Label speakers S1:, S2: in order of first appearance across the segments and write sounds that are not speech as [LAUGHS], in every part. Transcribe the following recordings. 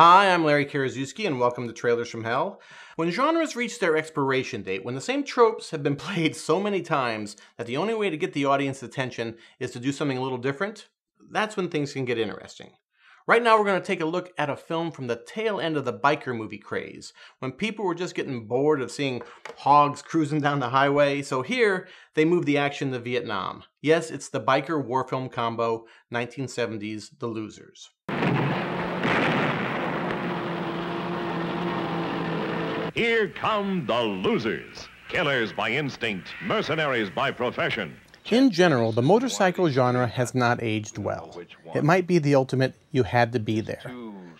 S1: Hi, I'm Larry Karaszewski, and welcome to Trailers from Hell. When genres reach their expiration date, when the same tropes have been [LAUGHS] played so many times that the only way to get the audience's attention is to do something a little different, that's when things can get interesting. Right now, we're going to take a look at a film from the tail end of the biker movie craze, when people were just getting bored of seeing hogs cruising down the highway. So here, they move the action to Vietnam. Yes, it's the biker war film combo, 1970s The Losers.
S2: Here come the losers. Killers by instinct, mercenaries by profession.
S1: In general, the motorcycle genre has not aged well. It might be the ultimate you had to be there.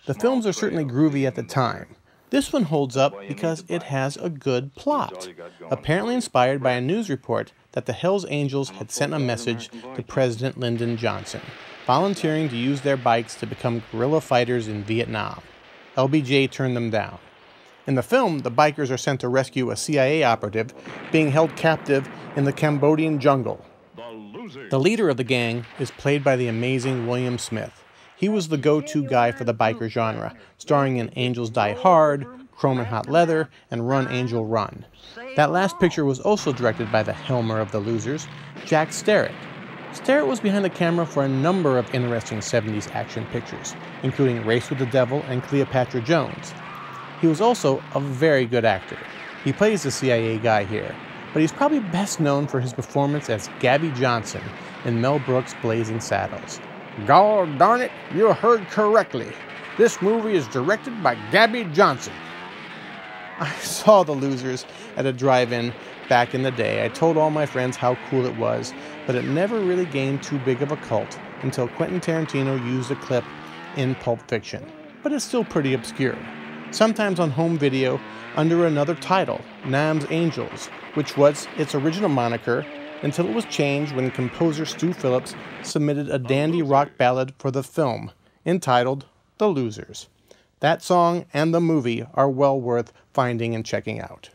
S1: The films are certainly groovy at the time. This one holds up because it has a good plot, apparently inspired by a news report that the Hells Angels had sent a message to President Lyndon Johnson, volunteering to use their bikes to become guerrilla fighters in Vietnam. LBJ turned them down. In the film, the bikers are sent to rescue a CIA operative being held captive in the Cambodian jungle. The leader of the gang is played by the amazing William Smith. He was the go to guy for the biker genre, starring in Angels Die Hard, Chrome and Hot Leather, and Run Angel Run. That last picture was also directed by the Helmer of the Losers, Jack Starrett. Starrett was behind the camera for a number of interesting 70s action pictures, including Race with the Devil and Cleopatra Jones. He was also a very good actor. He plays the CIA guy here, but he's probably best known for his performance as Gabby Johnson in Mel Brooks' Blazing Saddles. God darn it, you heard correctly. This movie is directed by Gabby Johnson. [LAUGHS] I saw The Losers at a drive in back in the day. I told all my friends how cool it was, but it never really gained too big of a cult until Quentin Tarantino used a clip in Pulp Fiction. But it's still pretty obscure sometimes on home video under another title, Nam's Angels, which was its original moniker until it was changed when composer Stu Phillips submitted a dandy rock ballad for the film entitled The Losers. That song and the movie are well worth finding and checking out.